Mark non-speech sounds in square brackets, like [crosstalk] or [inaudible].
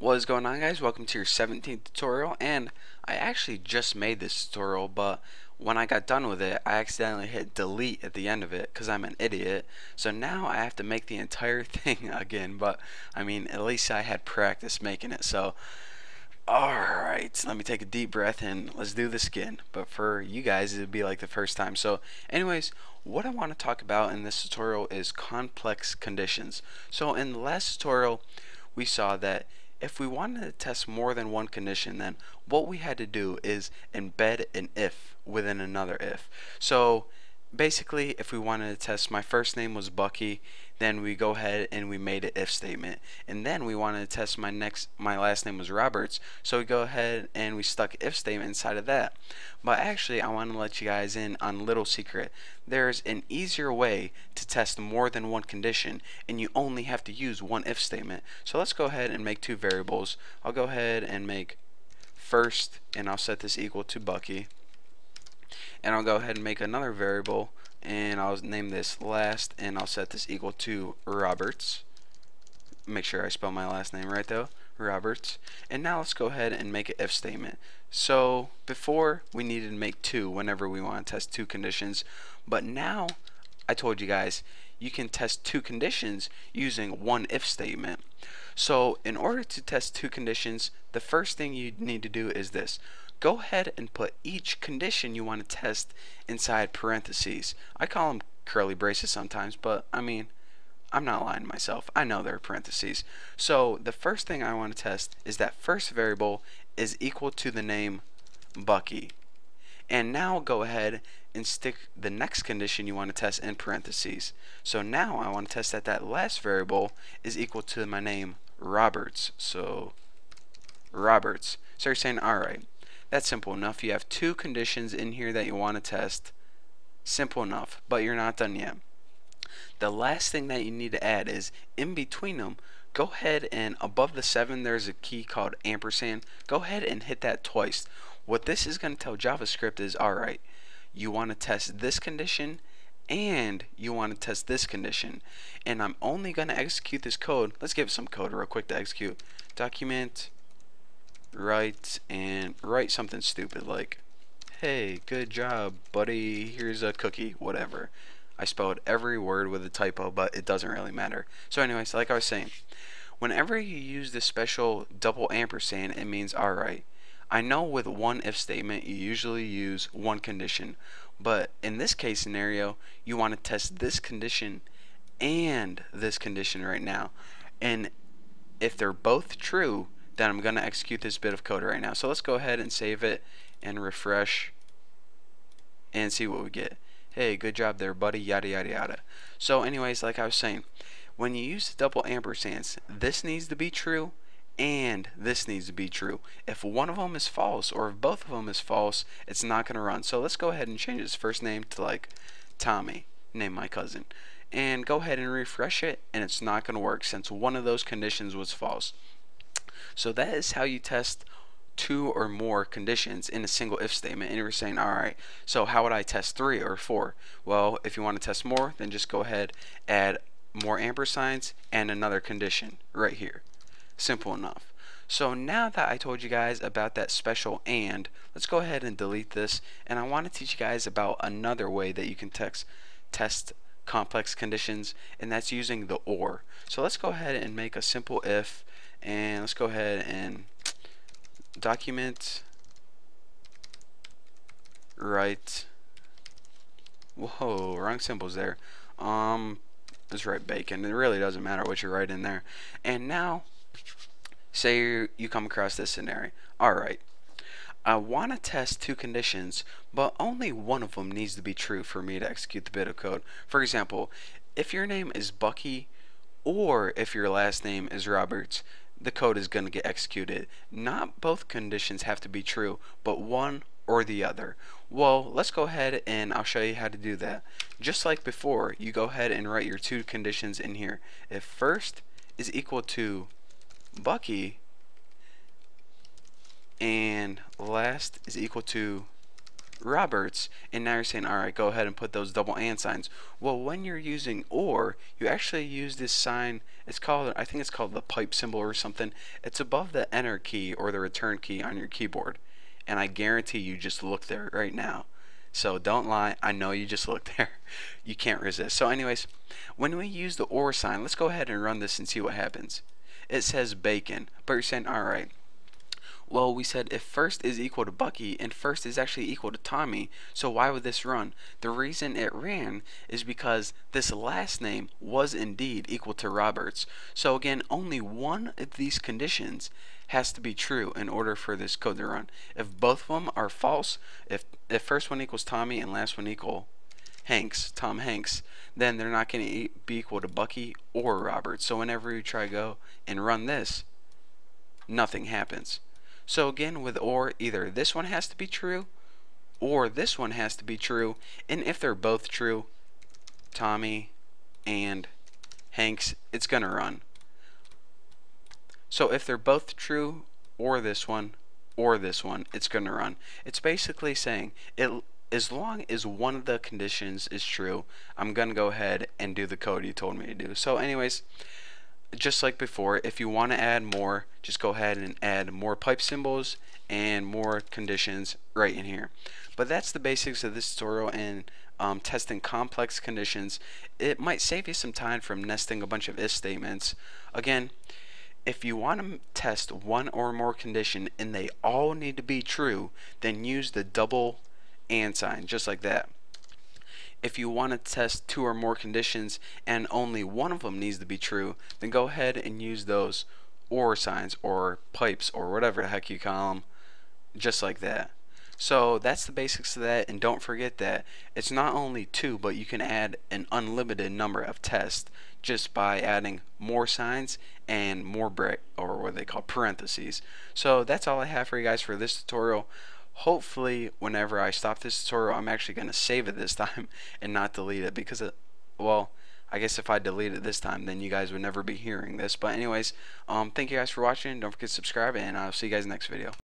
What is going on guys? Welcome to your 17th tutorial and I actually just made this tutorial but when I got done with it I accidentally hit delete at the end of it because I'm an idiot. So now I have to make the entire [laughs] thing again but I mean at least I had practice making it so alright let me take a deep breath and let's do this again. But for you guys it would be like the first time. So anyways what I want to talk about in this tutorial is complex conditions. So in the last tutorial we saw that if we wanted to test more than one condition, then what we had to do is embed an if within another if. So basically, if we wanted to test my first name was Bucky, then we go ahead and we made an if statement. And then we wanted to test my next my last name was Roberts, so we go ahead and we stuck if statement inside of that. But actually, I want to let you guys in on a little secret. There's an easier way test more than one condition, and you only have to use one if statement. So let's go ahead and make two variables. I'll go ahead and make first, and I'll set this equal to Bucky. And I'll go ahead and make another variable and I'll name this last and I'll set this equal to Roberts. Make sure I spell my last name right though. Roberts. And now let's go ahead and make an if statement. So before we needed to make two whenever we want to test two conditions. But now I told you guys you can test two conditions using one if statement so in order to test two conditions the first thing you need to do is this go ahead and put each condition you want to test inside parentheses. I call them curly braces sometimes, but I mean, I'm not lying to myself. I know they're parentheses. So the first thing I want to test is that first variable is equal to the name Bucky. And now go ahead and stick the next condition you want to test in parentheses. So now I want to test that that last variable is equal to my name Roberts. So Roberts. So you're saying, alright, that's simple enough. You have two conditions in here that you want to test. Simple enough, but you're not done yet. The last thing that you need to add is in between them, go ahead and above the 7 there's a key called ampersand. Go ahead and hit that twice. What this is going to tell JavaScript is, alright, you want to test this condition and you want to test this condition. And I'm only going to execute this code. Let's give it some code real quick to execute. Document write and write something stupid like hey good job buddy here's a cookie whatever I spelled every word with a typo but it doesn't really matter so anyways like I was saying whenever you use this special double ampersand it means alright I know with one if statement you usually use one condition but in this case scenario you want to test this condition and this condition right now and if they're both true then I'm going to execute this bit of code right now. So let's go ahead and save it and refresh and see what we get. Hey, good job there, buddy, yada, yada, yada. So anyways, like I was saying, when you use double ampersands, this needs to be true and this needs to be true. If one of them is false or if both of them is false, it's not going to run. So let's go ahead and change his first name to like Tommy, name my cousin. And go ahead and refresh it and it's not going to work since one of those conditions was false. So that is how you test two or more conditions in a single if statement and you're saying all right so how would I test three or four well if you want to test more then just go ahead add more ampersands and another condition right here simple enough. So now that I told you guys about that special and let's go ahead and delete this and I want to teach you guys about another way that you can text test complex conditions and that's using the or. So let's go ahead and make a simple if and let's go ahead and document write whoa wrong symbols there. Um let's write bacon it really doesn't matter what you write in there. And now say you, come across this scenario alright I want to test two conditions but only one of them needs to be true for me to execute the bit of code for example if your name is Bucky or if your last name is Roberts the code is going to get executed. Not both conditions have to be true, but one or the other. Well, let's go ahead and I'll show you how to do that. Just like before, you go ahead and write your two conditions in here. If first is equal to Bucky and last is equal to Roberts, and now you're saying, all right, go ahead and put those double and signs. Well, when you're using or, you actually use this sign. It's called, I think it's called the pipe symbol or something. It's above the enter key or the return key on your keyboard. And I guarantee you just look there right now. So don't lie. I know you just looked [laughs] there. You can't resist. So anyways, when we use the or sign, let's go ahead and run this and see what happens. It says bacon, but you're saying, all right, well, we said if first is equal to Bucky and first is actually equal to Tommy, so why would this run? The reason it ran is because this last name was indeed equal to Roberts. So again, only one of these conditions has to be true in order for this code to run. If both of them are false, if if first one equals Tommy and last one equal Hanks, Tom Hanks, then they're not going to be equal to Bucky or Robert. So whenever you try to go and run this, nothing happens. So again, with OR, either this one has to be true or this one has to be true. And if they're both true, Tommy and Hanks, it's going to run. So if they're both true or this one or this one, it's going to run. It's basically saying it as long as one of the conditions is true, I'm going to go ahead and do the code you told me to do. So anyways, just like before, if you want to add more, just go ahead and add more pipe symbols and more conditions right in here. But that's the basics of this tutorial and um, testing complex conditions. It might save you some time from nesting a bunch of if statements. Again, if you want to test one or more condition and they all need to be true, then use the double and sign, just like that if you want to test two or more conditions and only one of them needs to be true, then go ahead and use those or signs or pipes or whatever the heck you call them, just like that. So that's the basics of that, and don't forget that it's not only two, but you can add an unlimited number of tests just by adding more signs and more break or what they call parentheses. So that's all I have for you guys for this tutorial hopefully whenever I stop this tutorial I'm actually going to save it this [laughs] time and not delete it because it, well I guess if I delete it this time then you guys would never be hearing this. But anyways um, thank you guys for watching. Don't forget to subscribe and I'll see you guys next video